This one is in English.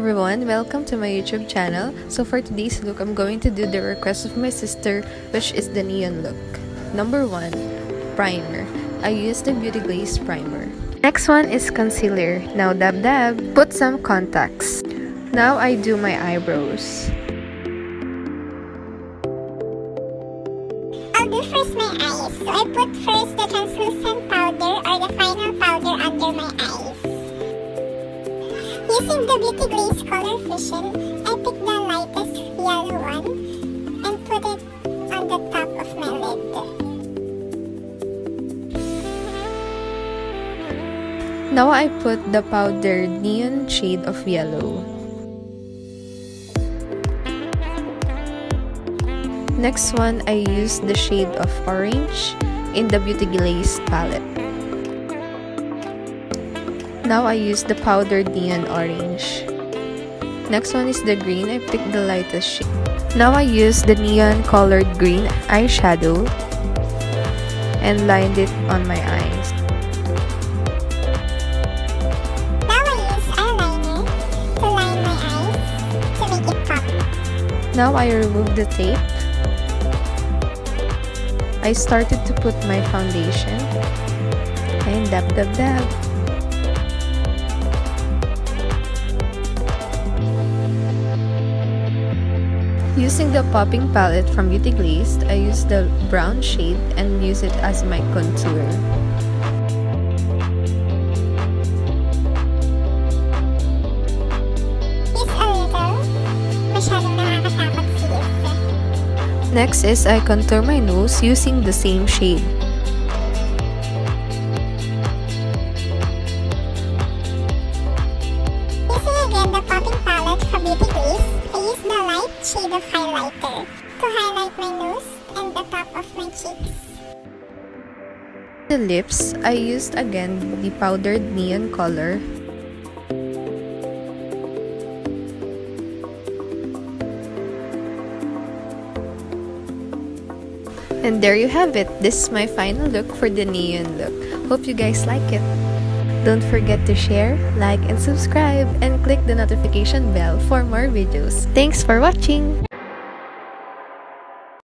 everyone, welcome to my YouTube channel. So for today's look, I'm going to do the request of my sister, which is the neon look. Number 1, primer. I use the Beauty Glaze primer. Next one is concealer. Now dab dab. Put some contacts. Now I do my eyebrows. I'll do first my eyes. So I put first the translucent powder or the final powder under my eyes. Using the Beauty Glaze Color Fusion, I pick the lightest yellow one and put it on the top of my lid. Now I put the powdered neon shade of yellow. Next one, I use the shade of orange in the Beauty Glaze palette. Now I use the powdered neon orange. Next one is the green. I pick the lightest shade. Now I use the neon colored green eyeshadow and lined it on my eyes. Now I use eyeliner to line my eyes to make it pop. Now I remove the tape. I started to put my foundation and dab dab dab. Using the popping palette from Beauty Glazed, I use the brown shade and use it as my contour. Next is I contour my nose using the same shade. Shade of highlighter to highlight my nose and the top of my cheeks. The lips, I used again the powdered neon color. And there you have it. This is my final look for the neon look. Hope you guys like it. Don't forget to share, like, and subscribe, and click the notification bell for more videos. Thanks for watching!